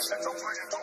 全中发现。